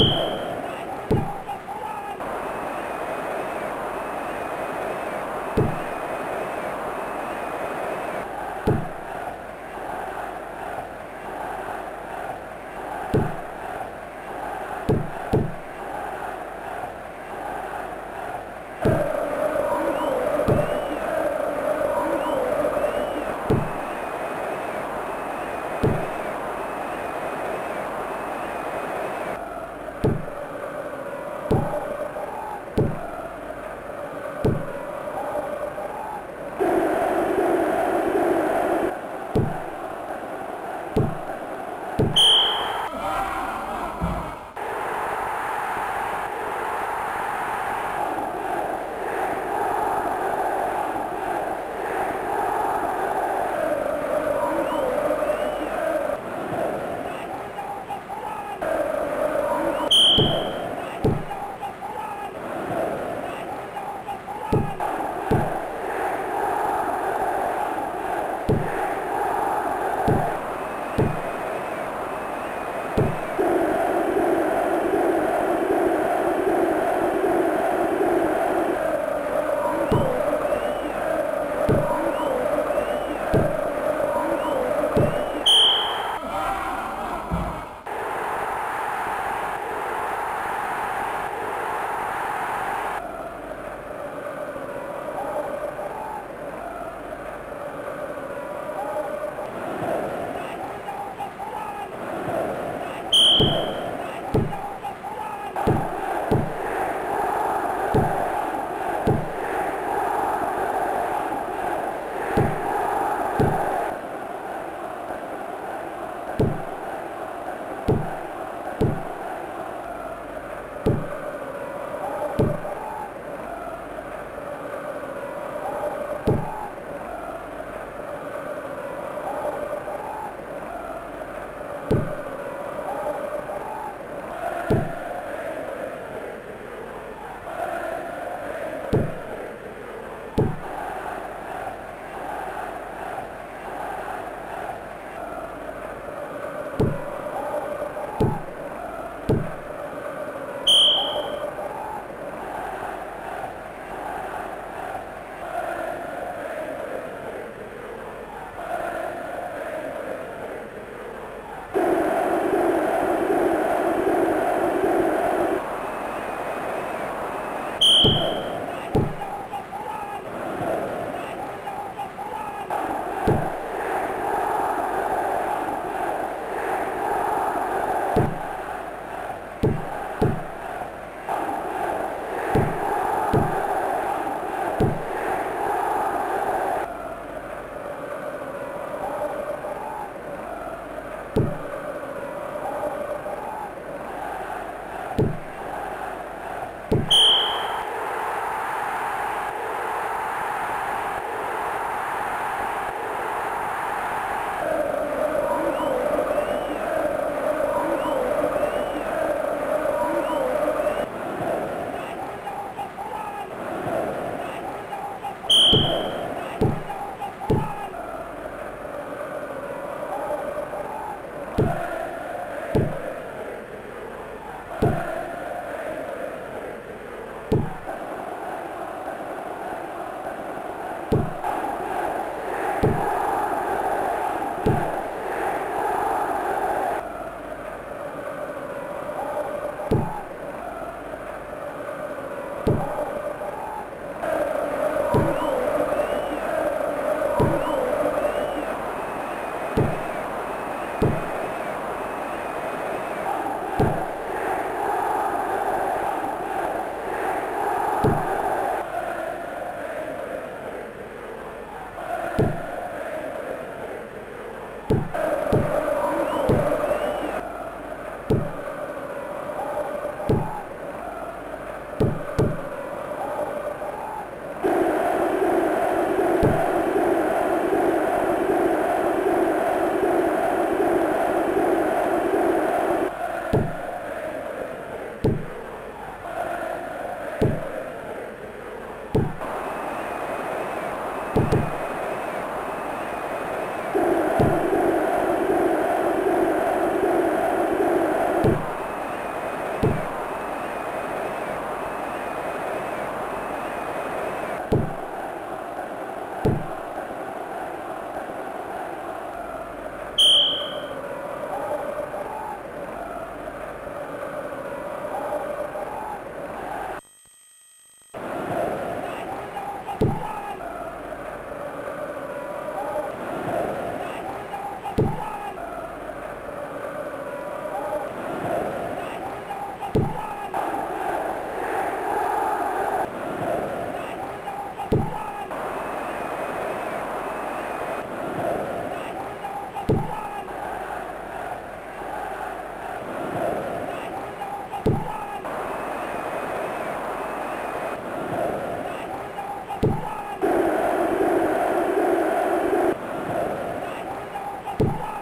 Woo! you you. You Bye. you.